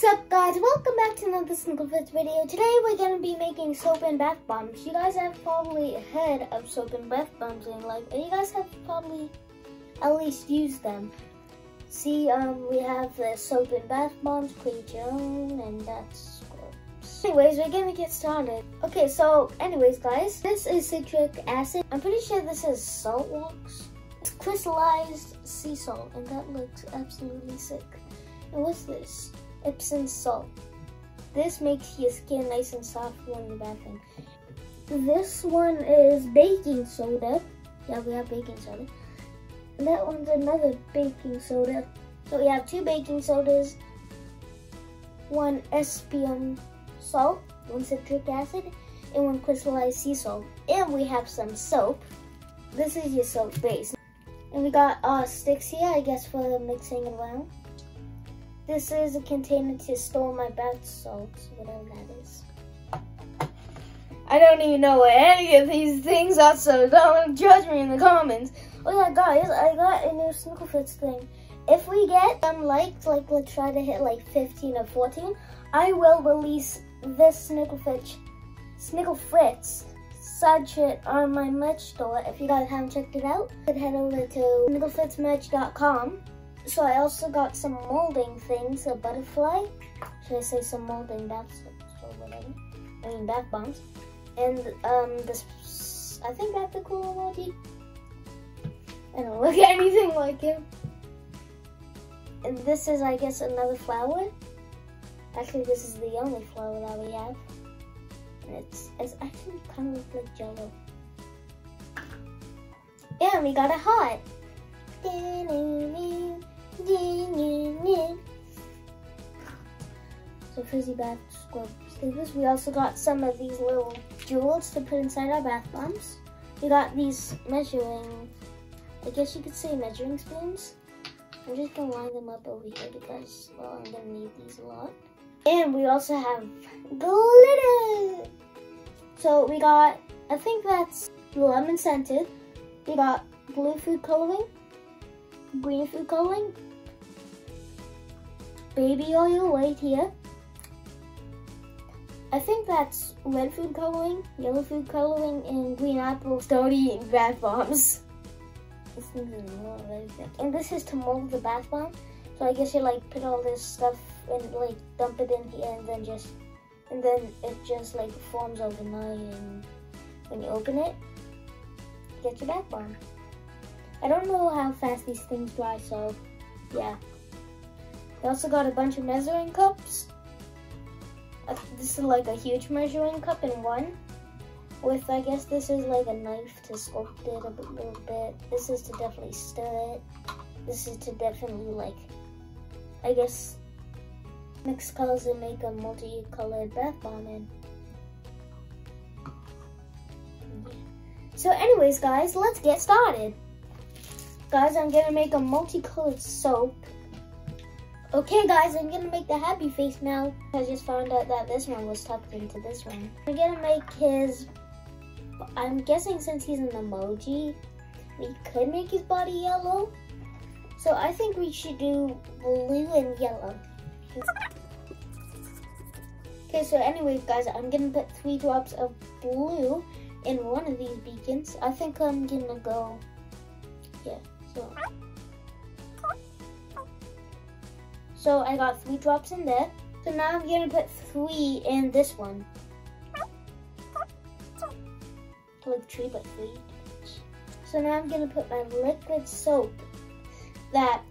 What's up guys? Welcome back to another Snicklefritz video. Today we're going to be making soap and bath bombs. You guys have probably heard of soap and bath bombs in life. And you guys have probably at least used them. See, um, we have the soap and bath bombs, your own, and that's Anyways, we're gonna get started. Okay, so anyways guys, this is citric acid. I'm pretty sure this is salt wax. It's crystallized sea salt, and that looks absolutely sick. And what's this? Epsom salt. This makes your skin nice and soft when you're bathing. This one is baking soda. Yeah, we have baking soda. And that one's another baking soda. So we have two baking sodas, one Epsom salt, one citric acid, and one crystallized sea salt. And we have some soap. This is your soap base. And we got uh, sticks here, I guess, for mixing it around. This is a container to store my bath salts, whatever that is. I don't even know what any of these things are, so don't judge me in the comments. Oh yeah, guys, I got a new Snicklefish thing. If we get them liked, like let's try to hit like 15 or 14, I will release this Snicklefish, Snickle Fritz it on my merch store. If you guys haven't checked it out, head over to snicklefritzmerch.com so I also got some molding things, a butterfly. Should I say some molding baths or whatever? I mean bath bombs. And um this I think that's the cool emoji. I don't look anything like him. And this is I guess another flower. Actually this is the only flower that we have. And it's it's actually kind of like jello. And we got a heart. So frizzy bath squad stickers. We also got some of these little jewels to put inside our bath bombs. We got these measuring, I guess you could say measuring spoons. I'm just gonna line them up over here because, well, I'm gonna need these a lot. And we also have glitter. So we got, I think that's lemon scented. We got blue food coloring, green food coloring, baby oil right here. I think that's red food coloring, yellow food coloring, and green apple Stody bath bombs. And this is to mold the bath bomb. So I guess you like put all this stuff and like dump it in here and then just, and then it just like forms overnight and when you open it, you get your bath bomb. I don't know how fast these things dry, so yeah. We also got a bunch of measuring cups. Uh, this is like a huge measuring cup in one. With, I guess this is like a knife to sculpt it a little bit. This is to definitely stir it. This is to definitely like, I guess, mix colors and make a multicolored bath bomb in. So anyways, guys, let's get started. Guys, I'm gonna make a multicolored soap. Okay guys, I'm gonna make the happy face now. I just found out that this one was tucked into this one. I'm gonna make his, I'm guessing since he's an emoji, we could make his body yellow. So I think we should do blue and yellow. Okay, so anyways guys, I'm gonna put three drops of blue in one of these beacons. I think I'm gonna go, yeah. So, I got three drops in there. So now I'm gonna put three in this one. Like three, but three. So now I'm gonna put my liquid soap that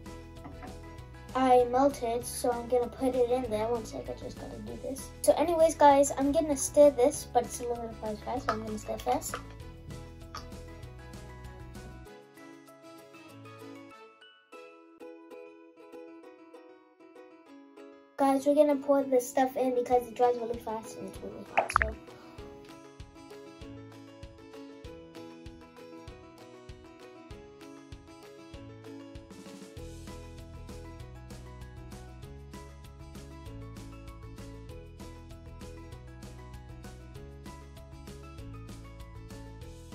I melted, so I'm gonna put it in there. One sec, I just gotta do this. So anyways, guys, I'm gonna stir this, but it's a little bit fast, so I'm gonna stir fast. Guys, we're gonna pour this stuff in because it dries really fast and it's really hot, so.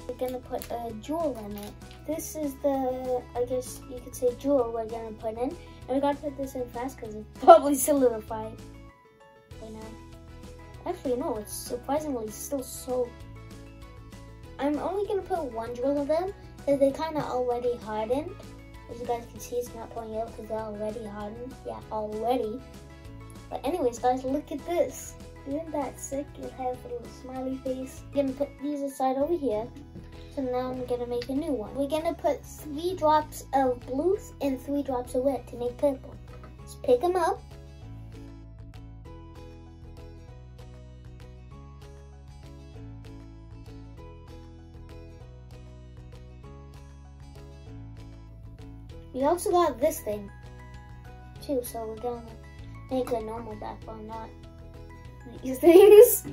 We're gonna put a jewel in it. This is the, I guess you could say jewel we're gonna put in. We gotta put this in fast because it's probably solidified. halfway now. Actually, no, it's surprisingly still so... I'm only to put one drill of them, because they kind of already hardened. As you guys can see, it's not pouring out because they're already hardened. Yeah, already. But anyways, guys, look at this. Isn't that sick? It has a little smiley face. I'm gonna put these aside over here. So now I'm gonna make a new one. We're gonna put three drops of blue and three drops of red to make purple. Let's pick them up. We also got this thing too, so we're gonna make a normal bomb, not these things.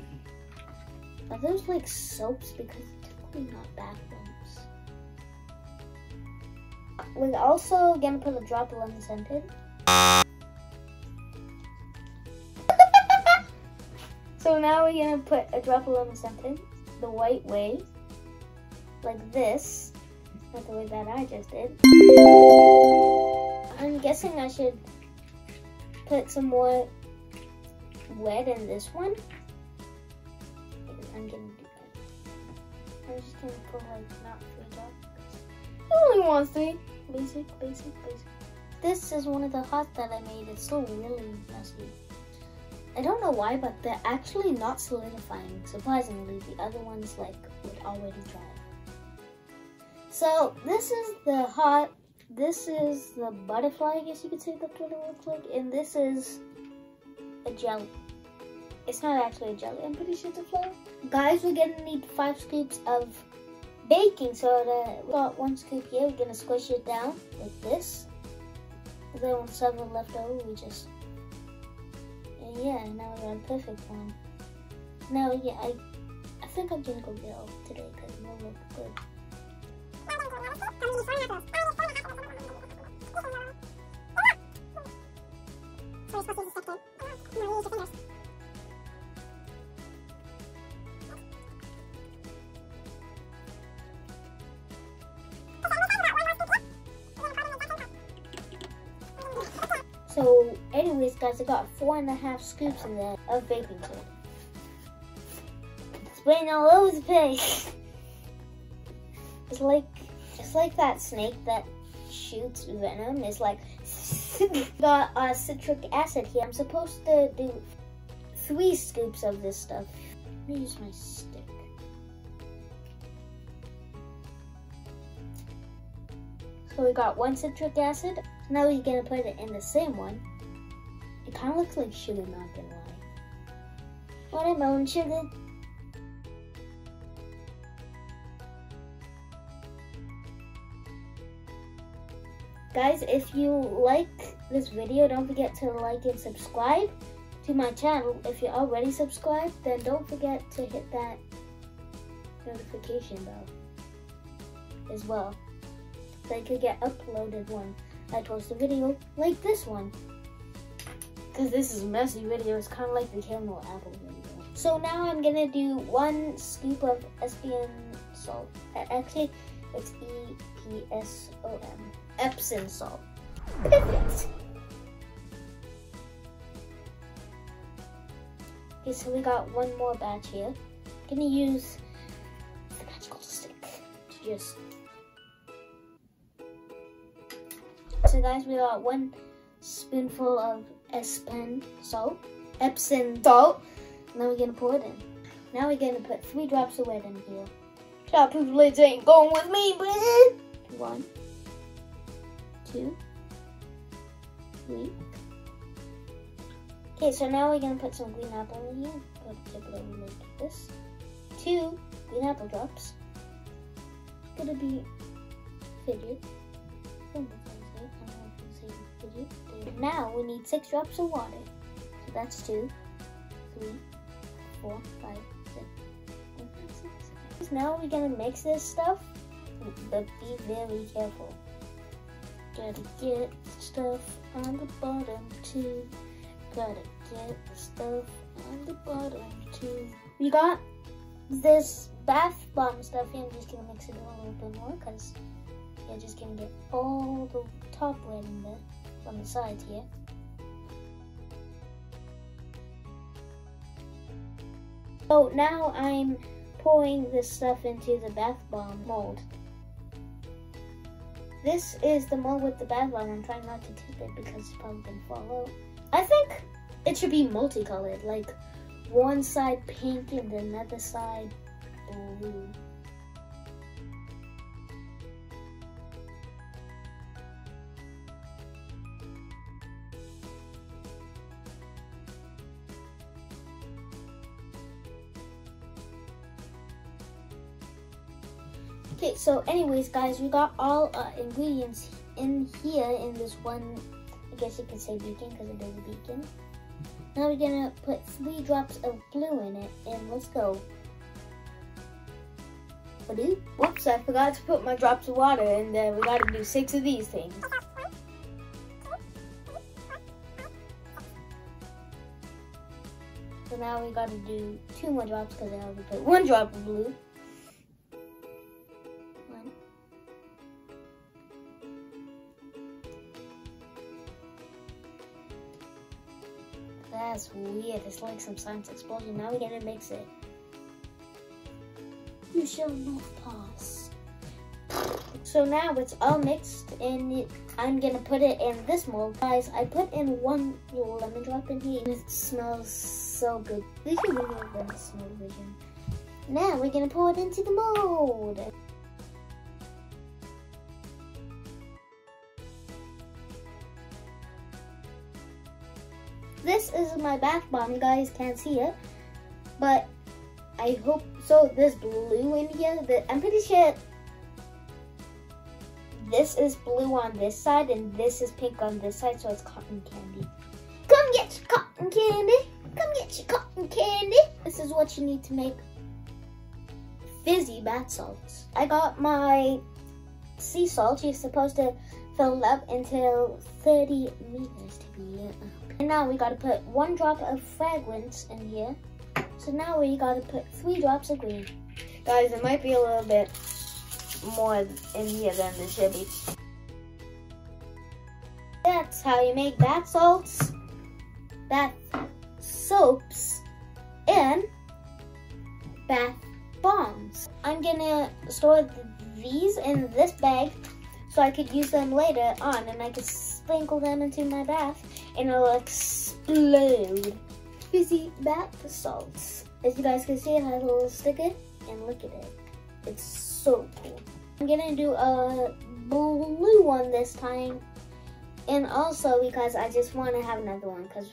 Are those like soaps? Because typically not bath bombs. We're also gonna put a drop of lemon scented. so now we're gonna put a drop of lemon scented the white way, like this, not the way that I just did. I'm guessing I should put some more red in this one. I'm gonna do that. I'm just gonna put like not drops. I only want three. Basic, basic, basic. This is one of the hearts that I made. It's still really messy. I don't know why, but they're actually not solidifying. Surprisingly, the other ones like would already dry. So this is the hot. This is the butterfly, I guess you could say that's what it looks like. And this is a jelly. It's not actually a jelly, I'm pretty sure it's a flower. Guys, we're gonna need five scoops of baking soda. We got one scoop here, we're gonna squish it down like this. And then with several left over, we just, and yeah, now we got a perfect one. Now, yeah, I, I think I'm gonna go Bill today because it will look good. So, anyways, guys, I got four and a half scoops in there of baking soda. Spraying all over the place. It's like, it's like that snake that shoots venom. It's like, got uh, citric acid here. I'm supposed to do three scoops of this stuff. Let me use my stick. So we got one citric acid. Now we're gonna put it in the same one. It kind of looks like sugar, not gonna lie. Watermelon sugar. Guys, if you like this video, don't forget to like and subscribe to my channel. If you're already subscribed, then don't forget to hit that notification bell as well. So you could get uploaded when I post a video like this one. Because this is a messy video, it's kind of like the caramel apple video. So now I'm gonna do one scoop of Espion salt. Actually, it's E-P-S-O-M. Epsom salt. Perfect. Okay, so we got one more batch here. I'm gonna use the magical stick to just. So guys, we got one spoonful of Epsom salt. Epsom salt. And now we're gonna pour it in. Now we're gonna put three drops of red in here. Of lids ain't going with me, but one two, three. Okay, so now we're gonna put some green apple in here. Put it over like this. Two green apple drops. Gonna be fidget. Now we need six drops of water. So that's two, three, four, five, six. Now we're gonna mix this stuff, but be very careful. Gotta get stuff on the bottom too. Gotta get stuff on the bottom too. We got this bath bomb stuff here. I'm just gonna mix it a little bit more because you're just gonna get all the top red in there from the sides here. So now I'm pouring this stuff into the bath bomb mold. This is the mold with the bad one. I'm trying not to tip it because it's probably gonna fall out. I think it should be multicolored, like one side pink and another side blue. Okay, so anyways, guys, we got all uh, ingredients in here in this one, I guess you could say beacon because it is a beacon. Now we're gonna put three drops of blue in it, and let's go. Whoops, I forgot to put my drops of water, and uh, we gotta do six of these things. So now we gotta do two more drops because I only put one drop of blue. Weird. It's like some science explosion. Now we're gonna mix it. You shall not pass. So now it's all mixed and I'm gonna put it in this mold. Guys, I put in one lemon drop in here and it smells so good. Vision. Now we're gonna pour it into the mold. This is my bath bomb. You guys can't see it, but I hope so. This blue in here. That I'm pretty sure this is blue on this side and this is pink on this side, so it's cotton candy. Come get your cotton candy. Come get your cotton candy. This is what you need to make fizzy bath salts. I got my sea salt. You're supposed to fill up until 30 meters to be uh, and now we gotta put one drop of fragrance in here. So now we gotta put three drops of green. Guys, it might be a little bit more in here than the should be. That's how you make bath salts, bath soaps, and bath bombs. I'm gonna store these in this bag so I could use them later on and I could sprinkle them into my bath and it'll explode. Fizzy bath salts. As you guys can see, it has a little sticker and look at it. It's so cool. I'm gonna do a blue one this time and also because I just want to have another one because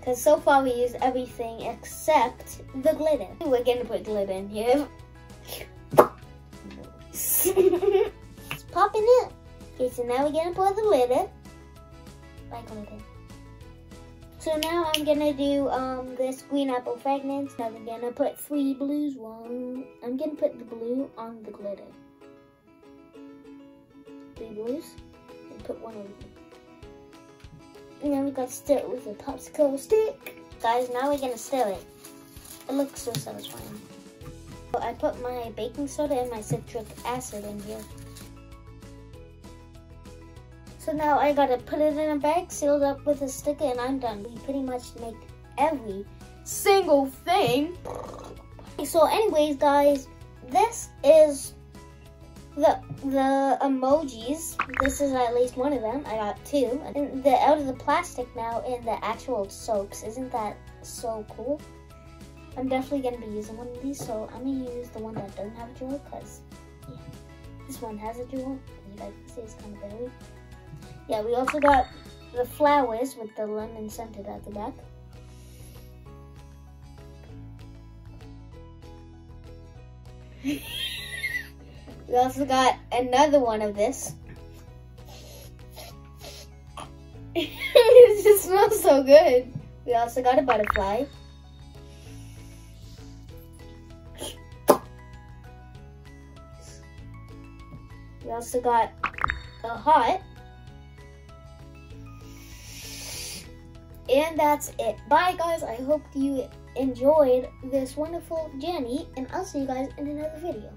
because so far we use everything except the glitter. We're gonna put glitter in here. popping it. Okay, so now we're gonna pour the glitter like glitter. So now I'm gonna do um, this green apple fragrance. Now I'm gonna put three blues. One, I'm gonna put the blue on the glitter. Three blues. And put one here. And then we got to stir it with a popsicle stick. Guys, now we're gonna stir it. It looks so satisfying. So I put my baking soda and my citric acid in here. So now I gotta put it in a bag, sealed up with a sticker, and I'm done. We pretty much make every single thing. So anyways, guys, this is the the emojis. This is at least one of them. I got two. And they're out of the plastic now in the actual soaps. Isn't that so cool? I'm definitely gonna be using one of these, so I'm gonna use the one that doesn't have a jewel, because yeah, this one has a jewel. You guys can see, it's kind of berry. Yeah, we also got the flowers with the lemon scented at the back. we also got another one of this. it just smells so good. We also got a butterfly. We also got a heart. And that's it. Bye, guys. I hope you enjoyed this wonderful journey, and I'll see you guys in another video.